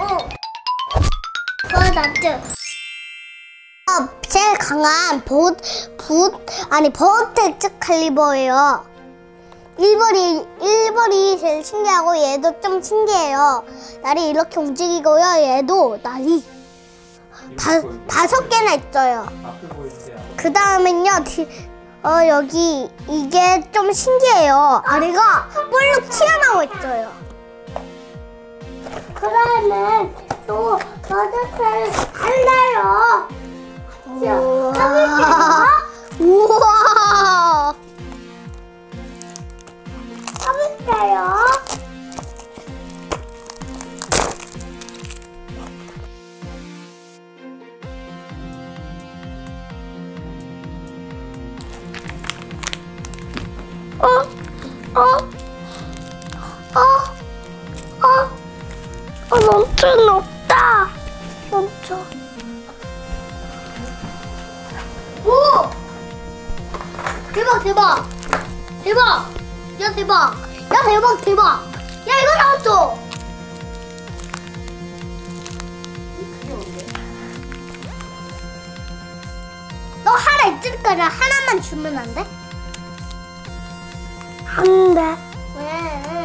어. 그거 낫죠. 어, 제일 강한 보, 보, 아니, 버트 엑스칼리버예요. 1번이, 1번이 제일 신기하고 얘도 좀 신기해요. 날이 이렇게 움직이고요. 얘도 날이 다, 다섯 개나 있어요. 그 다음엔요, 뒤- 어, 여기 이게 좀 신기해요. 아래가 볼록 튀어나오고 있어요. 그 다음에 또 버터를 달라요. 우와. 우와. 가볼까요? 어? 어? 어, 멈춰 높다. 멈춰. 오! 대박, 대박. 대박. 야, 대박. 야, 대박, 대박. 야, 이거 나왔어. 너 하나 있을 거라 하나만 주면 안 돼? 안 돼. 왜?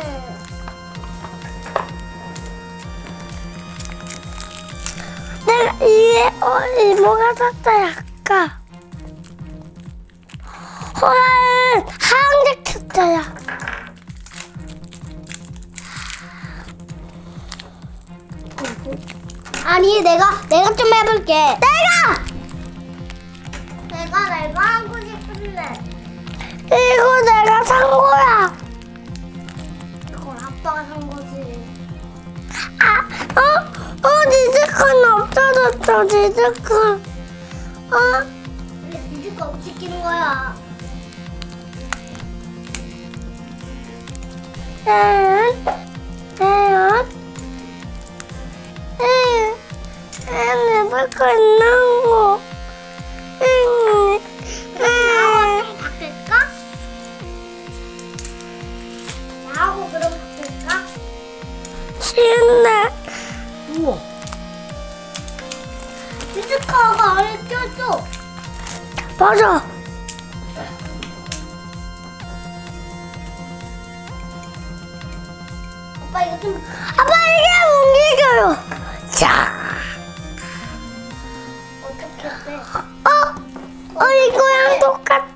이모가 샀어요 아까. 호랑이 하얀색 샀어요. 아니 내가 내가 좀 해볼게. 내가 내가 내가 하고 싶은데. 이거 내가 산 거야. 이건 아빠가 산 거지. 아, 어, 어, 니즈콘 없어졌어, 니즈콘. 어? 원래 없이 끼는 거야. 응, 응, 응, 응, 내볼 거 있는 거. 싫네. 우와. 미스카가 안에 꼈어. 맞아. 아빠 이거 좀. 아빠 이게 옮기겨요. 자. 어떻게 돼? 어? 어 이거랑. 덤덤뱅이.